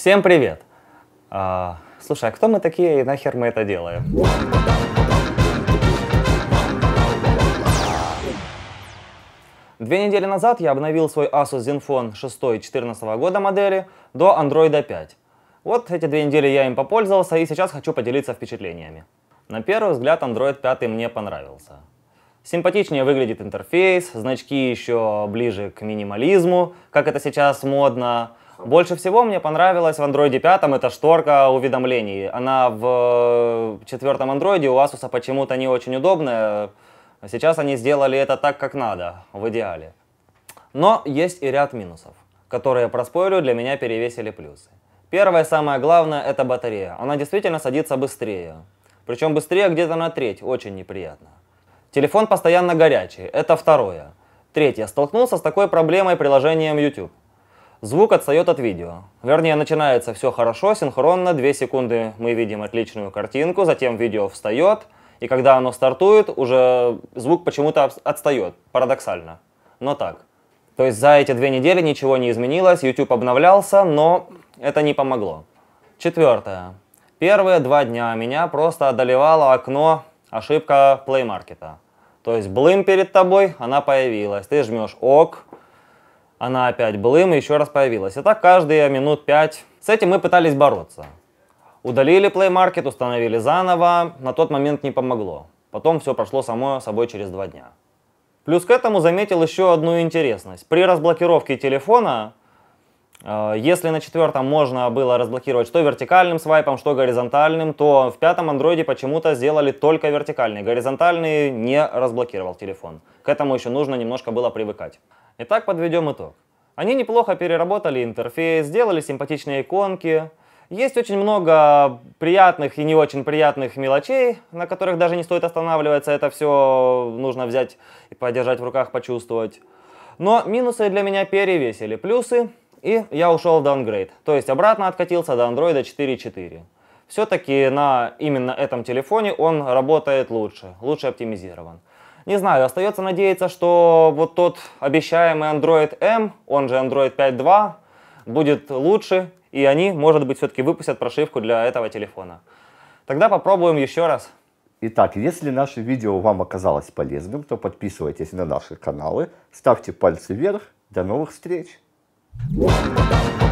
Всем привет! А, слушай, а кто мы такие и нахер мы это делаем? Две недели назад я обновил свой Asus Zenfone 6 14 года модели до Android 5. Вот эти две недели я им попользовался и сейчас хочу поделиться впечатлениями. На первый взгляд Android 5 мне понравился. Симпатичнее выглядит интерфейс, значки еще ближе к минимализму, как это сейчас модно. Больше всего мне понравилось в Android 5 это шторка уведомлений. Она в четвертом Android у Asus почему-то не очень удобная. Сейчас они сделали это так, как надо, в идеале. Но есть и ряд минусов, которые, проспорю, для меня перевесили плюсы. Первое, самое главное, это батарея. Она действительно садится быстрее. Причем быстрее где-то на треть, очень неприятно. Телефон постоянно горячий, это второе. Третье, столкнулся с такой проблемой приложением YouTube. Звук отстает от видео. Вернее, начинается все хорошо, синхронно, 2 секунды мы видим отличную картинку, затем видео встает, и когда оно стартует, уже звук почему-то отстает, парадоксально. Но так. То есть за эти две недели ничего не изменилось, YouTube обновлялся, но это не помогло. Четвертое. Первые два дня меня просто одолевало окно ошибка Play Market. То есть блым перед тобой, она появилась. Ты жмешь ок, она опять блым и еще раз появилась. И так каждые минут пять. С этим мы пытались бороться. Удалили Play Market, установили заново, на тот момент не помогло. Потом все прошло само собой через два дня. Плюс к этому заметил еще одну интересность. При разблокировке телефона, э, если на четвертом можно было разблокировать что вертикальным свайпом, что горизонтальным, то в пятом андроиде почему-то сделали только вертикальный. Горизонтальный не разблокировал телефон. К этому еще нужно немножко было привыкать. Итак, подведем итог. Они неплохо переработали интерфейс, сделали симпатичные иконки, есть очень много приятных и не очень приятных мелочей, на которых даже не стоит останавливаться. Это все нужно взять и подержать в руках, почувствовать. Но минусы для меня перевесили плюсы, и я ушел в даунгрейд. То есть обратно откатился до Android 4.4. Все-таки на именно этом телефоне он работает лучше, лучше оптимизирован. Не знаю, остается надеяться, что вот тот обещаемый Android M, он же Android 5.2, будет лучше и они, может быть, все-таки выпустят прошивку для этого телефона. Тогда попробуем еще раз. Итак, если наше видео вам оказалось полезным, то подписывайтесь на наши каналы, ставьте пальцы вверх. До новых встреч! You.